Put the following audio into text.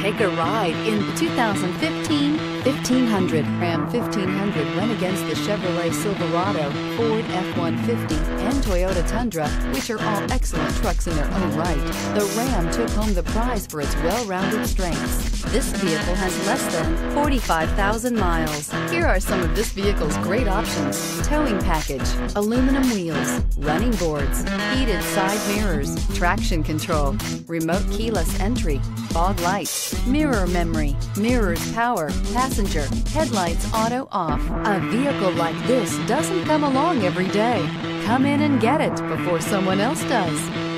Take a ride in 2015 1500. Ram 1500 went against the Chevrolet Silverado, Ford F-150, and Toyota Tundra, which are all excellent trucks in their own right. The Ram took home the prize for its well-rounded strengths. This vehicle has less than 45,000 miles. Here are some of this vehicle's great options. Towing package, aluminum wheels, running boards, heated side mirrors, traction control, remote keyless entry, fog lights, mirror memory, mirrors power, passenger, headlights auto off. A vehicle like this doesn't come along every day. Come in and get it before someone else does.